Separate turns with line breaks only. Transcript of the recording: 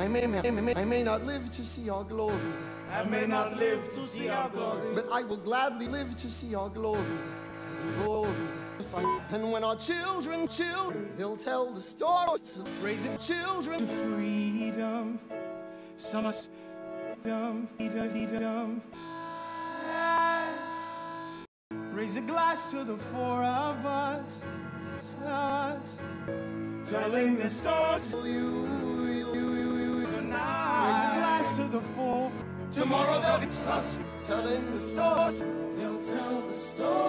I may, I may, I may not live to see our glory,
I may not live to see our glory,
but I will gladly live to see our glory. Glory. And when our children, children, they'll tell the stories. Raising children.
freedom. Some are freedom, freedom, um. freedom. Raise a glass to the four of us, us telling the stories to the four.
Tomorrow they'll be us telling the stories. They'll tell the stories.